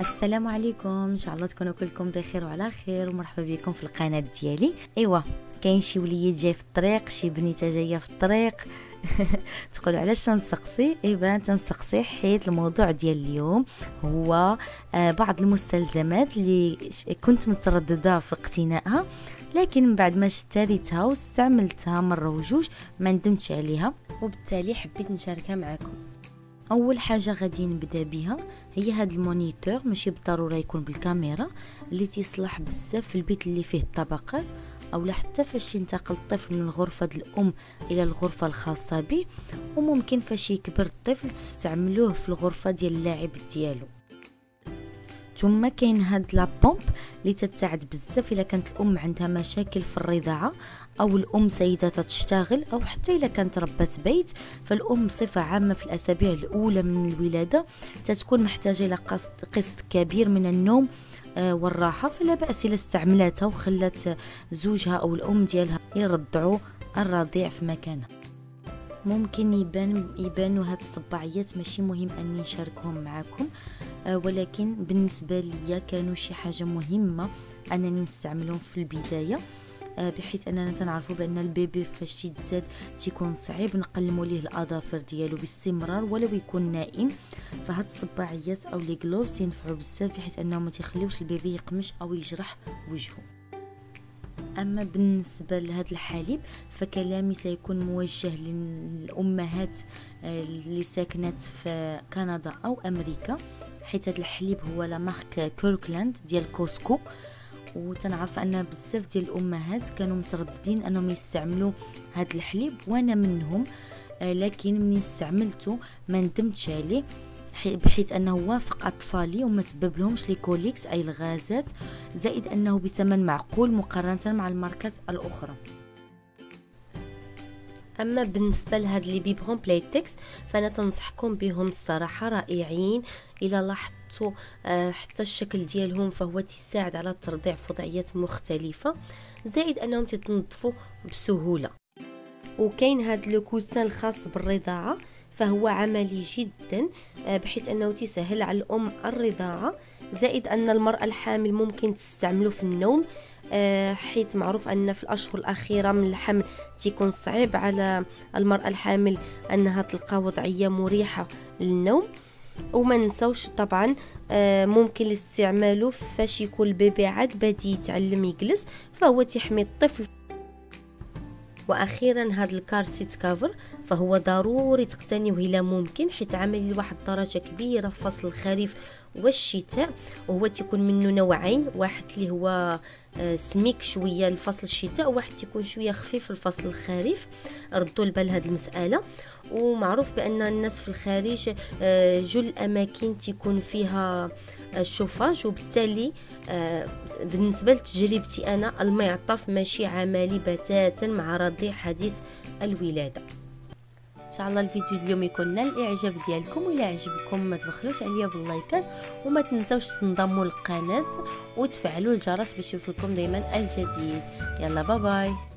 السلام عليكم. إن شاء الله تكونوا كلكم بخير وعلى خير ومرحبا بكم في القناة ديالي. أيوا كاين شي وليد جاي في الطريق شي بنيتة جاية في الطريق. تقولوا علاش تنسقسي؟ ايوا تنسقسي حيت الموضوع ديال اليوم هو آه بعض المستلزمات اللي كنت مترددة في اقتنائها لكن من بعد ما اشتريتها واستعملتها مرة وجوج ما ندمتش عليها وبالتالي حبيت نشاركها معكم أول حاجة غادي نبدأ بها هي هذا ال moniteur ماشي بالضرورة يكون بالكاميرا اللي تيصلح بزاف في البيت اللي فيه الطبقات أو حتى فاش ينتقل الطفل من غرفه الأم إلى الغرفة الخاصة به وممكن فاش يكبر الطفل تستعملوه في الغرفة ديال اللعب ديالو. ثم كاين هاد la pompe اللي تتساعد بزاف إلا كانت الأم عندها مشاكل في الرضاعة أو الأم سيدة تشتغل أو حتى إلا كانت ربة بيت فالأم بصفة عامة في الأسابيع الأولى من الولادة تتكون محتاجة إلى قسط كبير من النوم آه، والراحة فلا بأس إلا استعملتها وخلت زوجها أو الأم ديالها يرضعوا الرضيع في مكانه ممكن يبان يبانوا هاد الصباعيات ماشي مهم أني نشاركهم معكم آه ولكن بالنسبة ليا كانوا شي حاجة مهمة أنني نستعملهم في البداية آه بحيث أننا تنعرفوا بأن ال bébé فاش يتزاد تيكون صعيب نقلموا ليه الأظافر ديالو باستمرار ولو يكون نائم. فهاد الصباعيات أو les gloves ينفعوا بزاف بحيث انهم ما تيخليوش ال bébé يقمش أو يجرح وجهه. أما بالنسبة لهذا الحليب فكلامي سيكون موجه للأمهات آه، اللي ساكنات في كندا أو أمريكا. حيت هذا الحليب هو la marque Kirkland ديال Costco. وتنعرف أن بزاف ديال الأمهات كانوا مترددين أنهم يستعملوا هذا الحليب وأنا منهم. آه، لكن من استعملته ما ندمتش عليه بحيث أنه وافق أطفالي وما سبب لهمش les coliques أي الغازات زائد أنه بثمن معقول مقارنة مع الماركات الأخرى. أما بالنسبة لهاد les biberons Playtex فأنا تنصحكم بهم الصراحة رائعين. إلى لاحظتوا آه حتى الشكل ديالهم فهو تساعد على الترضيع في وضعيات مختلفة زائد أنهم تتنظفوا بسهولة. وكاين هاد لو الخاص بالرضاعة فهو عملي جدا آه، بحيث أنه تسهل على الأم الرضاعة زائد أن المرأة الحامل ممكن تستعمله في النوم حيث معروف أن في الأشهر الأخيرة من الحمل تيكون صعيب على المرأة الحامل أنها تلقى وضعية مريحة للنوم. وما نسوش طبعا آه، ممكن الاستعماله فاش يكون ال bébé عاد بادي يتعلم يجلس فهو تحمي الطفل. وأخيرا هذا ال car seat cover فهو ضروري تقتنيه إلى ممكن حيت عملي لواحد الدرجه كبيرة في فصل الخريف والشتاء وهو تيكون منه نوعين واحد اللي هو آه، سميك شوية لفصل الشتاء وواحد تيكون شوية خفيف لفصل الخريف. ردوا البال هذه المسألة. ومعروف بأن الناس في الخارج آه، جل الأماكن تيكون فيها الشوفاج وبالتالي آه، بالنسبة لتجربتي أنا المعطف ماشي عملي بتاتا مع رضيع حديث الولادة. إن شاء الله الفيديو اليوم يكون نال الإعجاب ديالكم والى عجبكم ما تبخلوش عليا باللايكات وما تنسوش تنضموا للقناة وتفعلوا الجرس باش يوصلكم دائما الجديد. يلا باي باي